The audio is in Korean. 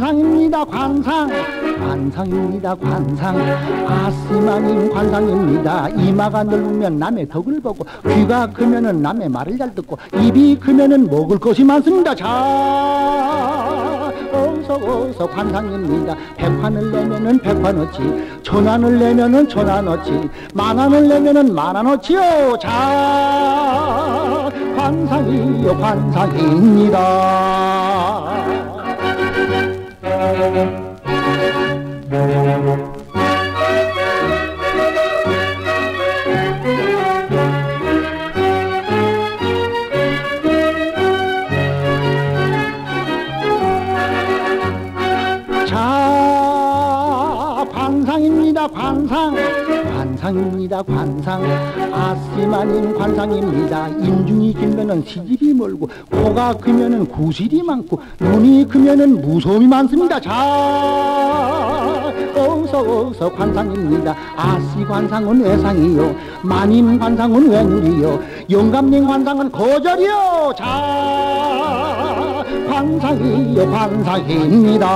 관상입니다 관상. 아스마님 관상입니다. 이마가 넓으면 남의 덕을 보고 귀가 크면은 남의 말을 잘 듣고 입이 크면은 먹을 것이 많습니다. 자 어서 어서 관상입니다. 백환을 내면은 백환어치 천안을 내면은 천안어치 만원을 내면은 만원어치요. 자 관상이요 관상입니다 자 관상입니다 관상 관상입니다 관상. 아스마님 관상입니다. 인중이 길면은 시집이 멀고 코가 크면은 구실이 많고 눈이 크면은 무서움이 많습니다. 자 어서 어서 관상입니다. 아시 관상은 외상이요. 마님 관상은 외눈이요. 영감님 관상은 거절이요. 자 관상이요 관상입니다